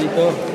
Carlito.